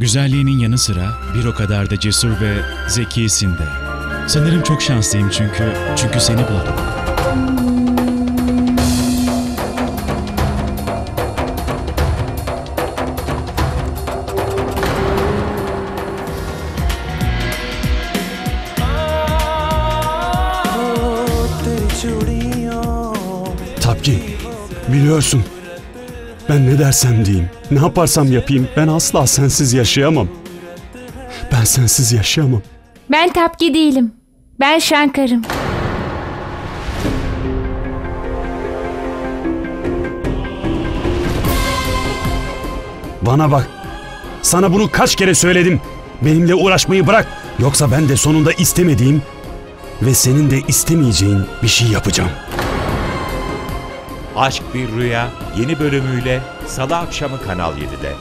Güzelliğinin yanı sıra bir o kadar da cesur ve zekisin de. Sanırım çok şanslıyım çünkü çünkü seni buldum. Tapki, biliyorsun. Ben ne dersem diyeyim, ne yaparsam yapayım ben asla sensiz yaşayamam. Ben sensiz yaşayamam. Ben Tapki değilim. Ben Şankar'ım. Bana bak. Sana bunu kaç kere söyledim. Benimle uğraşmayı bırak. Yoksa ben de sonunda istemediğim ve senin de istemeyeceğin bir şey yapacağım. Aşk Bir Rüya yeni bölümüyle Salı akşamı Kanal 7'de.